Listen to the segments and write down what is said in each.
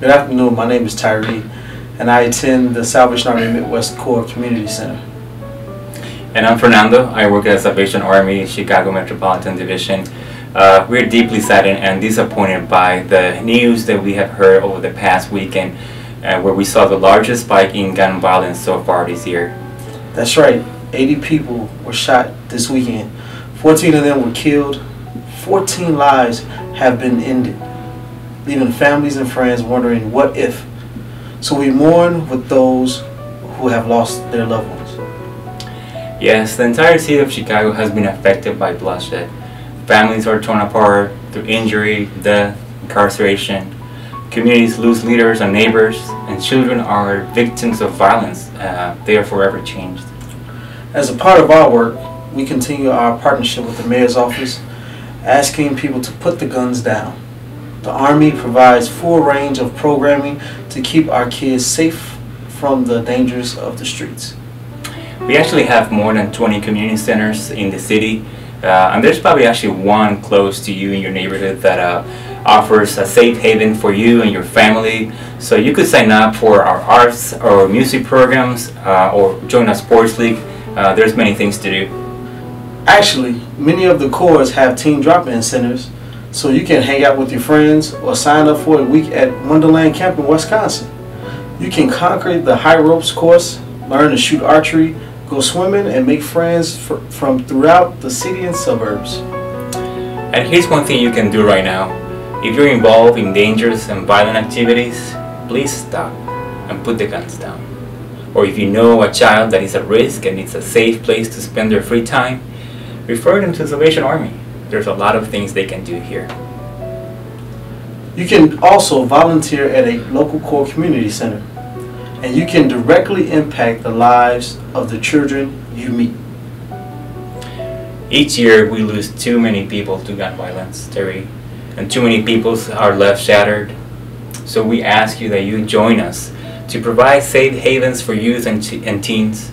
Good afternoon. My name is Tyree, and I attend the Salvation Army Midwest Corps Community Center. And I'm Fernando. I work at the Salvation Army Chicago Metropolitan Division. Uh, we're deeply saddened and disappointed by the news that we have heard over the past weekend, uh, where we saw the largest spike in gun violence so far this year. That's right. 80 people were shot this weekend. 14 of them were killed. 14 lives have been ended, leaving families and friends wondering what if. So we mourn with those who have lost their loved ones. Yes, the entire city of Chicago has been affected by bloodshed. Families are torn apart through injury, death, incarceration. Communities lose leaders and neighbors, and children are victims of violence. Uh, they are forever changed. As a part of our work, we continue our partnership with the mayor's office, asking people to put the guns down. The Army provides full range of programming to keep our kids safe from the dangers of the streets. We actually have more than 20 community centers in the city uh, and there's probably actually one close to you in your neighborhood that uh, offers a safe haven for you and your family. So you could sign up for our arts or music programs uh, or join a sports league. Uh, there's many things to do. Actually, many of the corps have team drop-in centers, so you can hang out with your friends or sign up for a week at Wonderland Camp in Wisconsin. You can conquer the high ropes course, learn to shoot archery, go swimming, and make friends from throughout the city and suburbs. And here's one thing you can do right now. If you're involved in dangerous and violent activities, please stop and put the guns down. Or if you know a child that is at risk and needs a safe place to spend their free time, refer them to the Salvation Army. There's a lot of things they can do here. You can also volunteer at a local corps community center and you can directly impact the lives of the children you meet. Each year we lose too many people to gun violence, Terry, and too many people are left shattered. So we ask you that you join us to provide safe havens for youth and, and teens.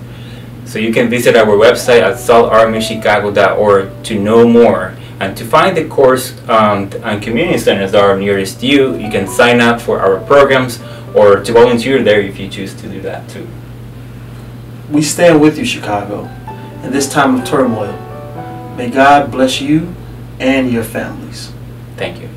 So you can visit our website at salarmychicago.org to know more and to find the course um, and community centers that are nearest you. You can sign up for our programs or to volunteer there if you choose to do that too. We stand with you, Chicago, in this time of turmoil. May God bless you and your families. Thank you.